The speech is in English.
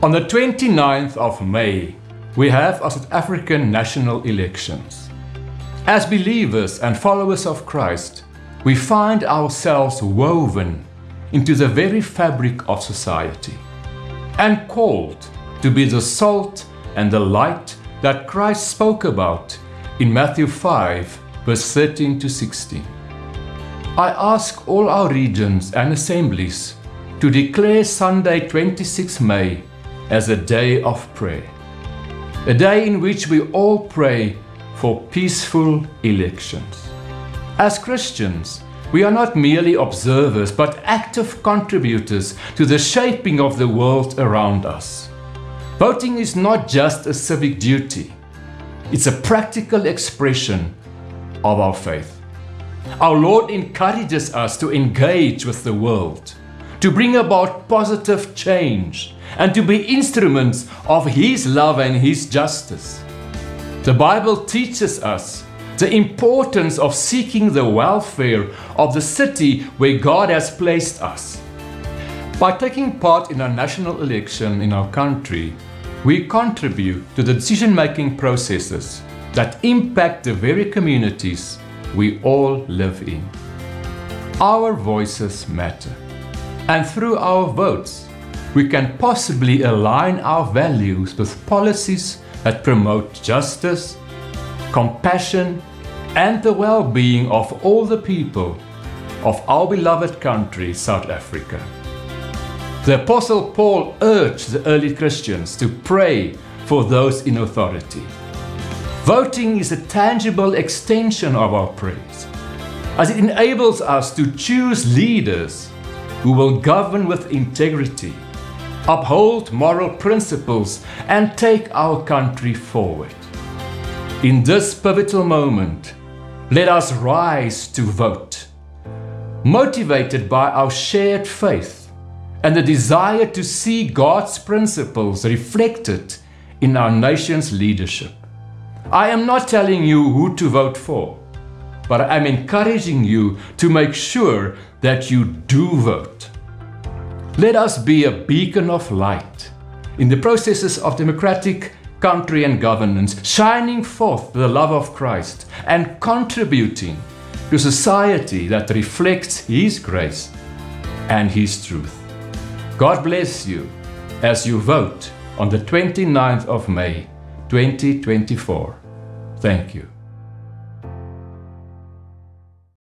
On the 29th of May, we have our South African national elections. As believers and followers of Christ, we find ourselves woven into the very fabric of society and called to be the salt and the light that Christ spoke about in Matthew 5, verse 13 to 16. I ask all our regions and assemblies to declare Sunday 26 May as a day of prayer. A day in which we all pray for peaceful elections. As Christians, we are not merely observers but active contributors to the shaping of the world around us. Voting is not just a civic duty, it's a practical expression of our faith. Our Lord encourages us to engage with the world, to bring about positive change, and to be instruments of His love and His justice. The Bible teaches us the importance of seeking the welfare of the city where God has placed us. By taking part in a national election in our country, we contribute to the decision making processes that impact the very communities we all live in. Our voices matter, and through our votes, we can possibly align our values with policies that promote justice, compassion, and the well being of all the people of our beloved country, South Africa. The Apostle Paul urged the early Christians to pray for those in authority. Voting is a tangible extension of our prayers, as it enables us to choose leaders who will govern with integrity, uphold moral principles, and take our country forward. In this pivotal moment, let us rise to vote, motivated by our shared faith and the desire to see God's principles reflected in our nation's leadership. I am not telling you who to vote for, but I am encouraging you to make sure that you do vote. Let us be a beacon of light in the processes of democratic country and governance, shining forth the love of Christ and contributing to society that reflects His grace and His truth. God bless you as you vote on the 29th of May 2024. Thank you.